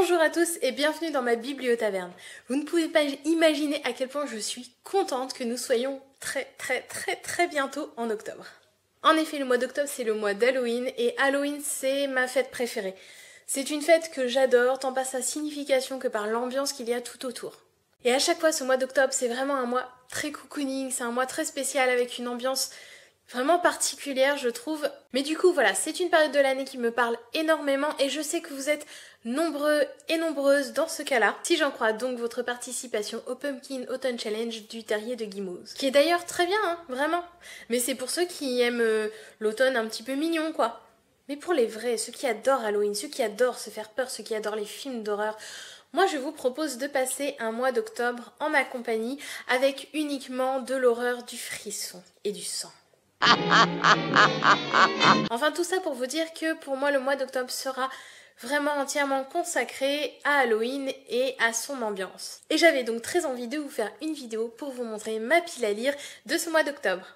Bonjour à tous et bienvenue dans ma bibliotaverne. Vous ne pouvez pas imaginer à quel point je suis contente que nous soyons très très très très bientôt en octobre. En effet, le mois d'octobre c'est le mois d'Halloween et Halloween c'est ma fête préférée. C'est une fête que j'adore tant par sa signification que par l'ambiance qu'il y a tout autour. Et à chaque fois ce mois d'octobre c'est vraiment un mois très cocooning, c'est un mois très spécial avec une ambiance vraiment particulière, je trouve. Mais du coup, voilà, c'est une période de l'année qui me parle énormément et je sais que vous êtes nombreux et nombreuses dans ce cas-là. Si j'en crois donc votre participation au Pumpkin Autumn Challenge du terrier de Guimauve. Qui est d'ailleurs très bien, hein, vraiment. Mais c'est pour ceux qui aiment euh, l'automne un petit peu mignon, quoi. Mais pour les vrais, ceux qui adorent Halloween, ceux qui adorent se faire peur, ceux qui adorent les films d'horreur, moi je vous propose de passer un mois d'octobre en ma compagnie avec uniquement de l'horreur, du frisson et du sang. enfin tout ça pour vous dire que pour moi le mois d'octobre sera vraiment entièrement consacré à Halloween et à son ambiance. Et j'avais donc très envie de vous faire une vidéo pour vous montrer ma pile à lire de ce mois d'octobre.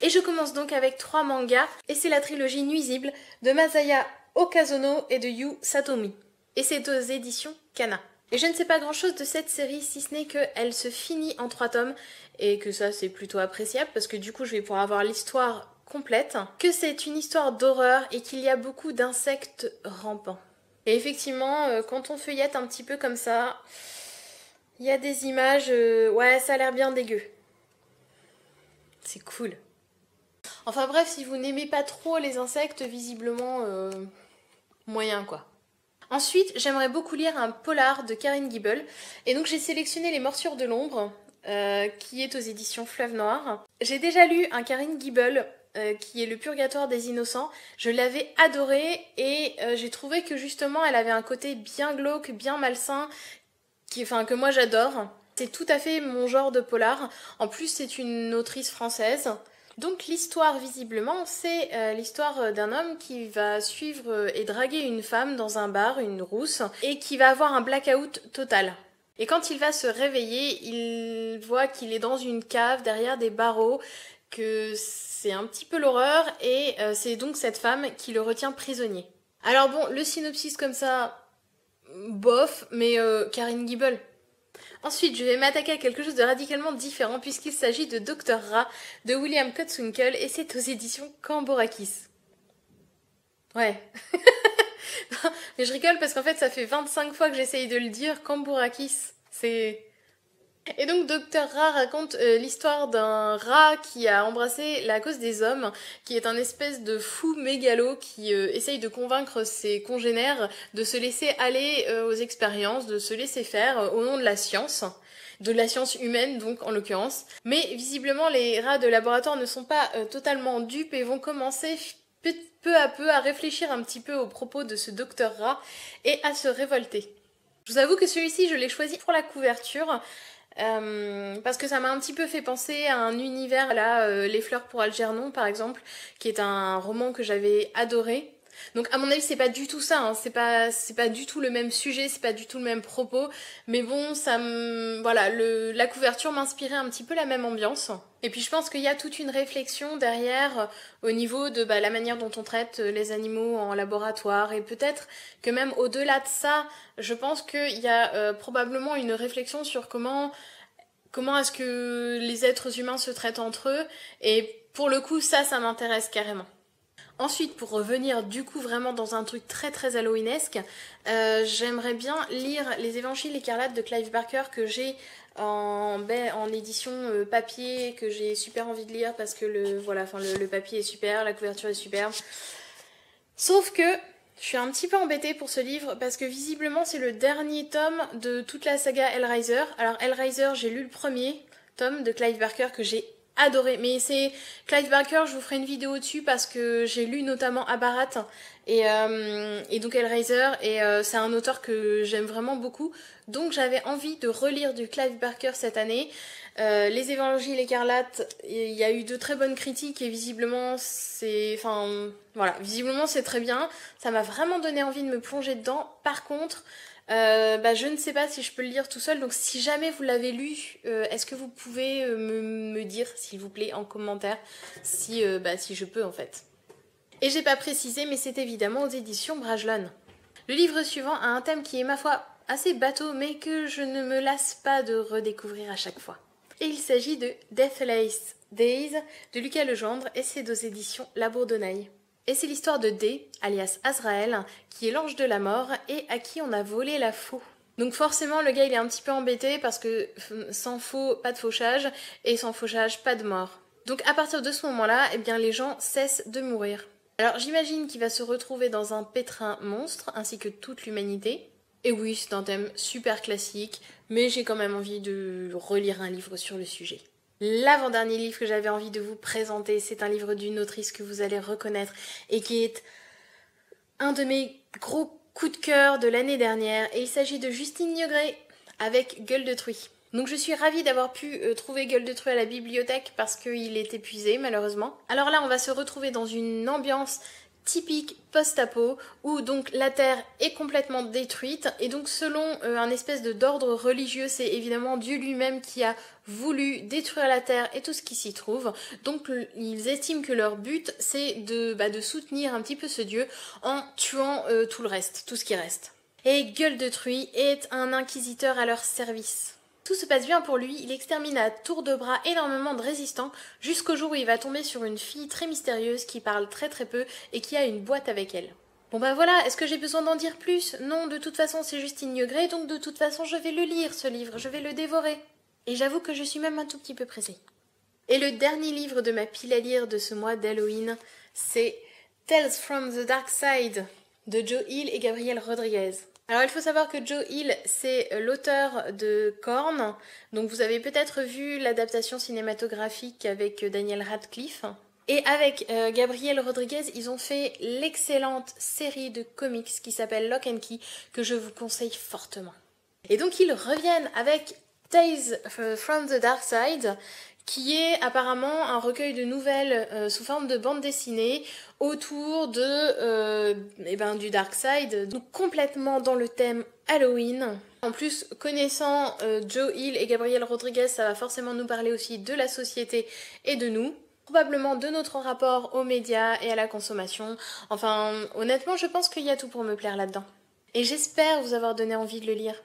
Et je commence donc avec trois mangas, et c'est la trilogie Nuisible de Masaya Okazono et de Yu Satomi. Et c'est aux éditions Kana. Et je ne sais pas grand chose de cette série si ce n'est qu'elle se finit en trois tomes et que ça c'est plutôt appréciable parce que du coup je vais pouvoir avoir l'histoire complète, que c'est une histoire d'horreur et qu'il y a beaucoup d'insectes rampants. Et effectivement, euh, quand on feuillette un petit peu comme ça, il y a des images, euh, ouais ça a l'air bien dégueu. C'est cool. Enfin bref, si vous n'aimez pas trop les insectes, visiblement, euh, moyen quoi. Ensuite, j'aimerais beaucoup lire un polar de Karine Giebel. Et donc j'ai sélectionné Les Morsures de l'ombre, euh, qui est aux éditions Fleuve Noir. J'ai déjà lu un Karine Giebel euh, qui est Le Purgatoire des Innocents. Je l'avais adoré et euh, j'ai trouvé que justement elle avait un côté bien glauque, bien malsain, qui, enfin, que moi j'adore. C'est tout à fait mon genre de polar. En plus, c'est une autrice française. Donc l'histoire visiblement c'est l'histoire d'un homme qui va suivre et draguer une femme dans un bar, une rousse, et qui va avoir un blackout total. Et quand il va se réveiller, il voit qu'il est dans une cave derrière des barreaux, que c'est un petit peu l'horreur, et c'est donc cette femme qui le retient prisonnier. Alors bon, le synopsis comme ça, bof, mais Karine Giebel, Ensuite, je vais m'attaquer à quelque chose de radicalement différent puisqu'il s'agit de Dr. Ra de William Kotsunkel et c'est aux éditions Kamborakis. Ouais. mais je rigole parce qu'en fait, ça fait 25 fois que j'essaye de le dire. Kamborakis, c'est et donc Dr Ra raconte euh, l'histoire d'un rat qui a embrassé la cause des hommes, qui est un espèce de fou mégalo qui euh, essaye de convaincre ses congénères de se laisser aller euh, aux expériences, de se laisser faire au nom de la science de la science humaine donc en l'occurrence. Mais visiblement les rats de laboratoire ne sont pas totalement dupes et vont commencer peu à peu à réfléchir un petit peu aux propos de ce docteur rat et à se révolter. Je vous avoue que celui-ci je l'ai choisi pour la couverture. Euh, parce que ça m'a un petit peu fait penser à un univers, là, euh, Les fleurs pour Algernon par exemple, qui est un roman que j'avais adoré. Donc à mon avis c'est pas du tout ça, hein. c'est pas c'est pas du tout le même sujet, c'est pas du tout le même propos, mais bon ça voilà le la couverture m'inspirait un petit peu la même ambiance. Et puis je pense qu'il y a toute une réflexion derrière euh, au niveau de bah, la manière dont on traite les animaux en laboratoire et peut-être que même au-delà de ça, je pense qu'il y a probablement une réflexion sur comment comment est-ce que les êtres humains se traitent entre eux et pour le coup ça ça m'intéresse carrément. Ensuite, pour revenir du coup vraiment dans un truc très très halloweenesque, euh, j'aimerais bien lire Les Évangiles écarlates de Clive Barker que j'ai en, ben, en édition euh, papier, que j'ai super envie de lire parce que le, voilà, papier est super, la couverture est superbe. Sauf que je suis un petit peu embêtée pour ce livre parce que visiblement c'est le dernier tome de toute la saga Hellraiser. Alors Hellraiser, j'ai lu le premier tome de Clive Barker que j'ai adoré. Mais c'est Clive Barker, je vous ferai une vidéo dessus parce que j'ai lu notamment Abarat et, euh, et donc Hellraiser et euh, c'est un auteur que j'aime vraiment beaucoup. Donc j'avais envie de relire du Clive Barker cette année. Euh, les évangiles écarlates, il y a eu de très bonnes critiques et visiblement c'est, enfin voilà, visiblement c'est très bien. Ça m'a vraiment donné envie de me plonger dedans. Par contre, euh, bah, je ne sais pas si je peux le lire tout seul. Donc si jamais vous l'avez lu, euh, est-ce que vous pouvez me, me, dire, s'il vous plaît, en commentaire, si, bah, si je peux en fait. Et j'ai pas précisé, mais c'est évidemment aux éditions Brajlon. Le livre suivant a un thème qui est ma foi assez bateau mais que je ne me lasse pas de redécouvrir à chaque fois. Et il s'agit de Deathless Days de Lucas Legendre et c'est aux éditions La Bourdonnaille. Et c'est l'histoire de Dé, alias Azrael, qui est l'ange de la mort et à qui on a volé la faux. Donc forcément le gars il est un petit peu embêté parce que sans faux, pas de fauchage et sans fauchage, pas de mort. Donc à partir de ce moment-là, eh bien les gens cessent de mourir. Alors j'imagine qu'il va se retrouver dans un pétrin monstre ainsi que toute l'humanité. Et oui, c'est un thème super classique, mais j'ai quand même envie de relire un livre sur le sujet. L'avant-dernier livre que j'avais envie de vous présenter, c'est un livre d'une autrice que vous allez reconnaître et qui est un de mes gros coups de cœur de l'année dernière. Et il s'agit de Justine Niegré avec Gueule de Truie. Donc je suis ravie d'avoir pu euh, trouver Gueule de Truie à la bibliothèque parce qu'il est épuisé malheureusement. Alors là on va se retrouver dans une ambiance typique post-apo où donc la Terre est complètement détruite et donc selon euh, un espèce d'ordre religieux c'est évidemment Dieu lui-même qui a voulu détruire la Terre et tout ce qui s'y trouve donc ils estiment que leur but c'est de, bah, de soutenir un petit peu ce Dieu en tuant euh, tout le reste, tout ce qui reste. Et Gueule de Truie est un inquisiteur à leur service. Tout se passe bien pour lui, il extermine à tour de bras énormément de résistants jusqu'au jour où il va tomber sur une fille très mystérieuse qui parle très très peu et qui a une boîte avec elle. Bon bah voilà, est-ce que j'ai besoin d'en dire plus? Non, de toute façon c'est Justine Niegré, donc de toute façon je vais le lire ce livre, je vais le dévorer. Et j'avoue que je suis même un tout petit peu pressée. Et le dernier livre de ma pile à lire de ce mois d'Halloween, c'est Tales from the Dark Side de Joe Hill et Gabriel Rodriguez. Alors il faut savoir que Joe Hill, c'est euh, l'auteur de Korn. Donc vous avez peut-être vu l'adaptation cinématographique avec euh, Daniel Radcliffe. Et avec euh, Gabriel Rodriguez, ils ont fait l'excellente série de comics qui s'appelle Lock and Key, que je vous conseille fortement. Et donc ils reviennent avec Tales from the Dark Side, qui est apparemment un recueil de nouvelles euh, sous forme de bande dessinée autour de euh, eh ben, du Dark Side, donc complètement dans le thème Halloween. En plus, connaissant euh, Joe Hill et Gabriel Rodriguez, ça va forcément nous parler aussi de la société et de nous. Probablement de notre rapport aux médias et à la consommation. Enfin, honnêtement, je pense qu'il y a tout pour me plaire là-dedans. Et j'espère vous avoir donné envie de le lire.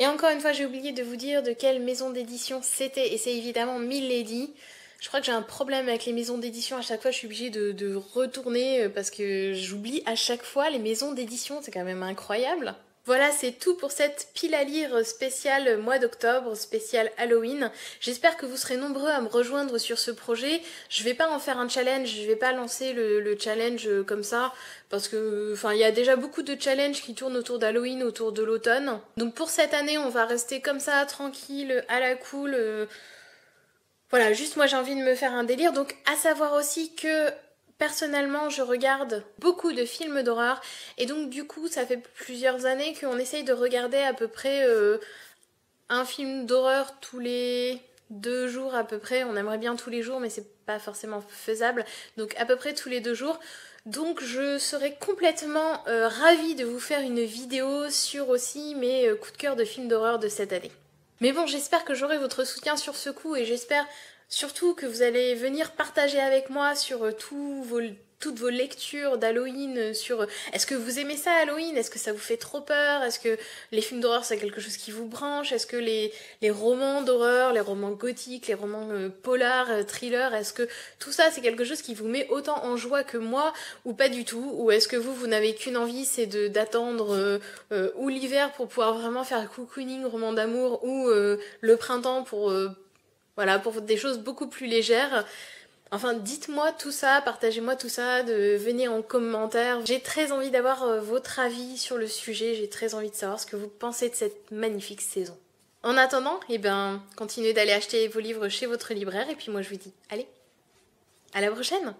Et encore une fois, j'ai oublié de vous dire de quelle maison d'édition c'était, et c'est évidemment Milady. Je crois que j'ai un problème avec les maisons d'édition. À chaque fois, je suis obligée de, retourner euh, parce que j'oublie à chaque fois les maisons d'édition. C'est quand même incroyable. Voilà, c'est tout pour cette pile à lire spéciale mois d'octobre, spéciale Halloween. J'espère que vous serez nombreux à me rejoindre sur ce projet. Je vais pas en faire un challenge, je vais pas lancer le, challenge comme ça, parce que, enfin, il y a déjà beaucoup de challenges qui tournent autour d'Halloween, autour de l'automne. Donc pour cette année, on va rester comme ça, tranquille, à la cool. Voilà, juste moi j'ai envie de me faire un délire. Donc à savoir aussi que Personnellement, je regarde beaucoup de films d'horreur et donc du coup, ça fait plusieurs années qu'on essaye de regarder à peu près euh, un film d'horreur tous les deux jours à peu près. On aimerait bien tous les jours, mais c'est pas forcément faisable. Donc à peu près tous les deux jours. Donc je serais complètement euh, ravie de vous faire une vidéo sur aussi mes euh, coups de cœur de films d'horreur de cette année. Mais bon, j'espère que j'aurai votre soutien sur ce coup et j'espère Surtout que vous allez venir partager avec moi sur euh, vos, toutes vos lectures d'Halloween, euh, sur euh, est-ce que vous aimez ça Halloween, est-ce que ça vous fait trop peur, est-ce que les films d'horreur c'est quelque chose qui vous branche, est-ce que les, les romans d'horreur, les romans gothiques, les romans polars, thrillers, est-ce que tout ça c'est quelque chose qui vous met autant en joie que moi ou pas du tout, ou est-ce que vous vous n'avez qu'une envie c'est de d'attendre ou l'hiver pour pouvoir vraiment faire cocooning, roman d'amour ou le printemps pour voilà, pour des choses beaucoup plus légères. Enfin, dites-moi tout ça, partagez-moi tout ça, de, venez en commentaire. J'ai très envie d'avoir euh, votre avis sur le sujet, j'ai très envie de savoir ce que vous pensez de cette magnifique saison. En attendant, eh ben, continuez d'aller acheter vos livres chez votre libraire et puis moi je vous dis, allez, à la prochaine